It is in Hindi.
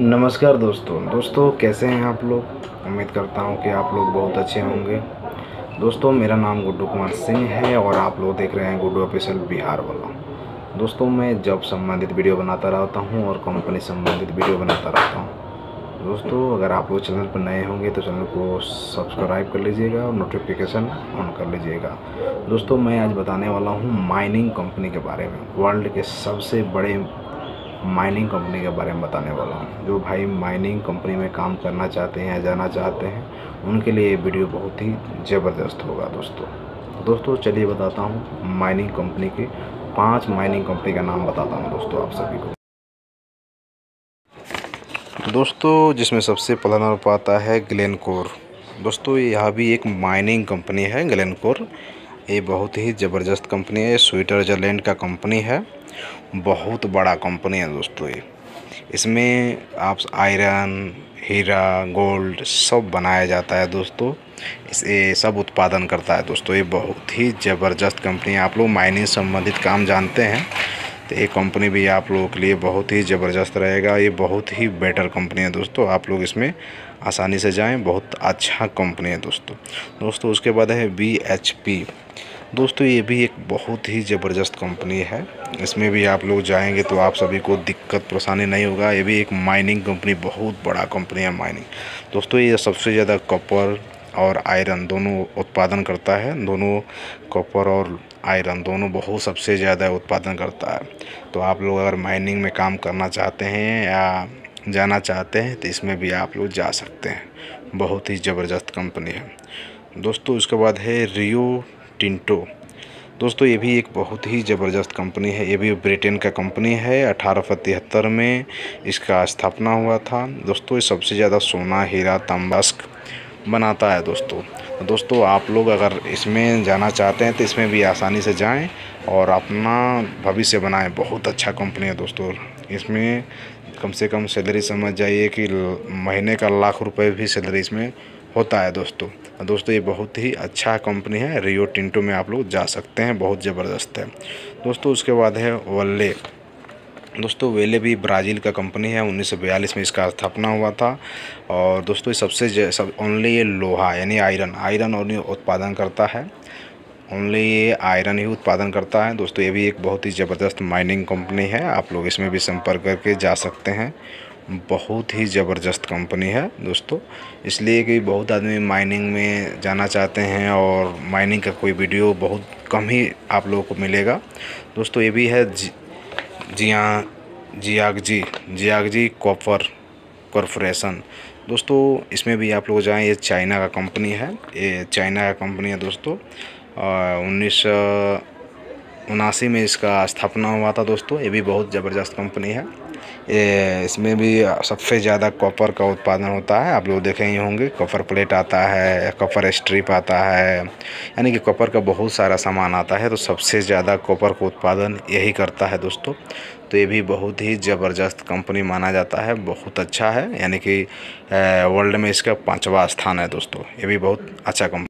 नमस्कार दोस्तों। दोस्तों, कैसे हैं आप लोग? उम्मीद करता हूँ कि आप लोग बहुत अच्छे होंगे। दोस्तों, मेरा नाम गुड्डू कुमार सिंह है और आप लोग देख रहे हैं गुड्डू ऑफिशियल बिहार वाला। दोस्तों, मैं जॉब संबंधित वीडियो बनाता रहता हूँ और कंपनी संबंधित वीडियो बनाता रहता हूँ। दोस्तों, अगर आप लोग चैनल पर नए होंगे तो चैनल को सब्सक्राइब कर लीजिएगा और नोटिफिकेशन ऑन कर लीजिएगा। दोस्तों, मैं आज बताने वाला हूँ माइनिंग कंपनी के बारे में। वर्ल्ड के सबसे बड़े माइनिंग कंपनी के बारे में बताने वाला हूँ। जो भाई माइनिंग कंपनी में काम करना चाहते हैं या जाना चाहते हैं, उनके लिए ये वीडियो बहुत ही ज़बरदस्त होगा दोस्तों। दोस्तों, चलिए बताता हूँ माइनिंग कंपनी के पाँच माइनिंग कंपनी का नाम बताता हूँ दोस्तों आप सभी को। दोस्तों, जिसमें सबसे पहला नंबर पाता है ग्लेनकोर दोस्तों, यह भी एक माइनिंग कंपनी है ग्लेनकोर ये बहुत ही ज़बरदस्त कंपनी है। स्विट्ज़रलैंड का कंपनी है। बहुत बड़ा कंपनी है दोस्तों ये। इसमें आप आयरन, हीरा, गोल्ड सब बनाया जाता है दोस्तों। इसे सब उत्पादन करता है दोस्तों। ये बहुत ही ज़बरदस्त कंपनी है। आप लोग माइनिंग संबंधित काम जानते हैं। तो ये कंपनी भी आप लोगों के लिए बहुत ही ज़बरदस्त रहेगा। ये बहुत ही बेटर कंपनी है दोस्तों। आप लोग इसमें आसानी से जाएँ। बहुत अच्छा कंपनी है दोस्तों। दोस्तों, उसके बाद है बी एच पी। दोस्तों, ये भी एक बहुत ही ज़बरदस्त कंपनी है। इसमें भी आप लोग जाएँगे तो आप सभी को दिक्कत, परेशानी नहीं होगा। ये भी एक माइनिंग कंपनी, बहुत बड़ा कंपनी है माइनिंग। दोस्तों, ये सबसे ज़्यादा कॉपर और आयरन दोनों उत्पादन करता है। दोनों कॉपर और आयरन दोनों बहुत सबसे ज़्यादा उत्पादन करता है। तो आप लोग अगर माइनिंग में काम करना चाहते हैं या जाना चाहते हैं तो इसमें भी आप लोग जा सकते हैं। बहुत ही ज़बरदस्त कंपनी है। दोस्तों उसके बाद है रियो टिंटो। दोस्तों, ये भी एक बहुत ही ज़बरदस्त कंपनी है। ये भी ब्रिटेन का कंपनी है। अठारह सौ तिहत्तर में इसका स्थापना हुआ था। दोस्तों, ये सबसे ज़्यादा सोना, हीरा तम्बास्क बनाता है दोस्तों। दोस्तों, आप लोग अगर इसमें जाना चाहते हैं तो इसमें भी आसानी से जाएँ और अपना भविष्य बनाएँ। बहुत अच्छा कंपनी है दोस्तों। इसमें कम से कम सैलरी समझ जाइए कि महीने का लाख रुपए भी सैलरी इसमें होता है दोस्तों। दोस्तों, ये बहुत ही अच्छा कंपनी है रियो टिंटो में आप लोग जा सकते हैं, बहुत ज़बरदस्त है। दोस्तों, उसके बाद है वल्ले दोस्तों वेले भी ब्राज़ील का कंपनी है 1942 में इसका स्थापना हुआ था। और दोस्तों सबसे सब ओनली ये लोहा, यानी आयरन आयरन और उत्पादन करता है। ओनली ये आयरन ही उत्पादन करता है। दोस्तों, ये भी एक बहुत ही ज़बरदस्त माइनिंग कंपनी है, आप लोग इसमें भी संपर्क करके जा सकते हैं। बहुत ही ज़बरदस्त कंपनी है दोस्तों। इसलिए कि बहुत आदमी माइनिंग में जाना चाहते हैं और माइनिंग का कोई वीडियो बहुत कम ही आप लोगों को मिलेगा। दोस्तों, ये भी है जिया जियागजी जियागजी कॉपर कॉरपोरेशन। दोस्तों, इसमें भी आप लोग जाएँ, ये चाइना का कंपनी है, ये चाइना का कंपनी है दोस्तों। उन्नीस उनासी में इसका स्थापना हुआ था दोस्तों, ये भी बहुत ज़बरदस्त कंपनी है। इसमें भी सबसे ज़्यादा कॉपर का उत्पादन होता है। आप लोग देखे ही होंगे कॉपर प्लेट आता है कॉपर स्ट्रिप आता है, यानी कि कॉपर का बहुत सारा सामान आता है। तो सबसे ज़्यादा कॉपर का उत्पादन यही करता है दोस्तों। तो ये भी बहुत ही ज़बरदस्त कंपनी माना जाता है, बहुत अच्छा है। यानी कि वर्ल्ड में इसका पाँचवा स्थान है दोस्तों। ये भी बहुत अच्छा कंपनी